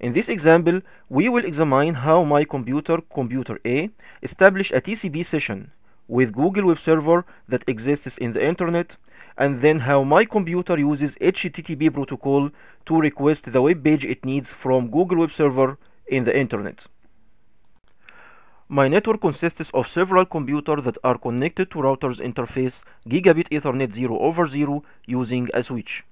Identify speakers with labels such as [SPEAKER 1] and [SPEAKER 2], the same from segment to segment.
[SPEAKER 1] In this example, we will examine how my computer, computer A, establish a TCP session with Google Web Server that exists in the internet, and then how my computer uses HTTP protocol to request the web page it needs from Google Web Server in the internet. My network consists of several computers that are connected to router's interface gigabit Ethernet 0 over 0 using a switch.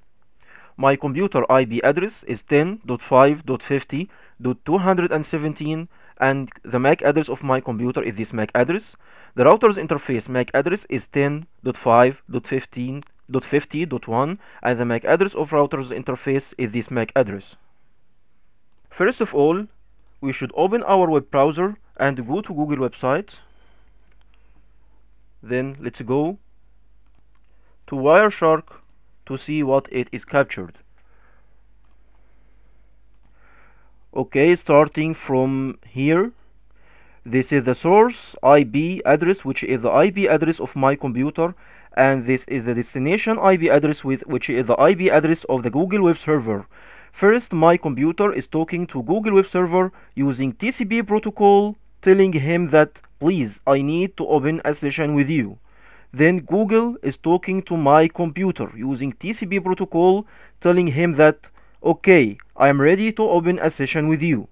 [SPEAKER 1] My computer IP address is 10.5.50.217 and the MAC address of my computer is this MAC address. The router's interface MAC address is 10.5.15.50.1 and the MAC address of router's interface is this MAC address. First of all, we should open our web browser and go to Google website. Then let's go to Wireshark to see what it is captured. Okay, starting from here, this is the source IP address, which is the IP address of my computer, and this is the destination IP address, with which is the IP address of the Google Web Server. First, my computer is talking to Google Web Server using TCP protocol, telling him that, please, I need to open a session with you. Then Google is talking to my computer using TCP protocol, telling him that, okay, I am ready to open a session with you.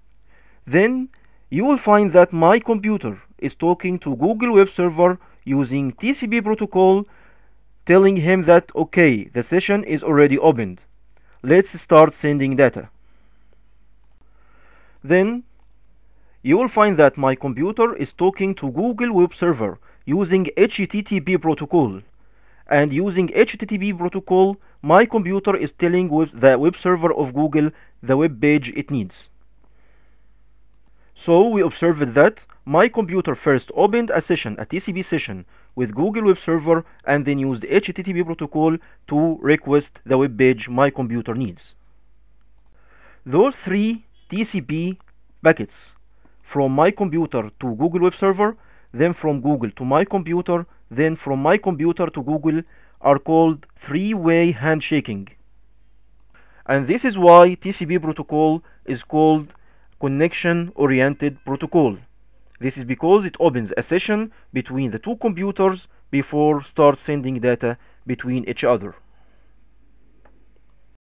[SPEAKER 1] Then you will find that my computer is talking to Google Web Server using TCP protocol, telling him that, okay, the session is already opened. Let's start sending data. Then you will find that my computer is talking to Google Web Server using HTTP protocol. And using HTTP protocol, my computer is telling with the web server of Google the web page it needs. So we observed that my computer first opened a session, a TCP session, with Google Web Server and then used HTTP protocol to request the web page my computer needs. Those three TCP packets from my computer to Google Web Server then from Google to my computer, then from my computer to Google are called three-way handshaking. And this is why TCP protocol is called connection-oriented protocol. This is because it opens a session between the two computers before start sending data between each other.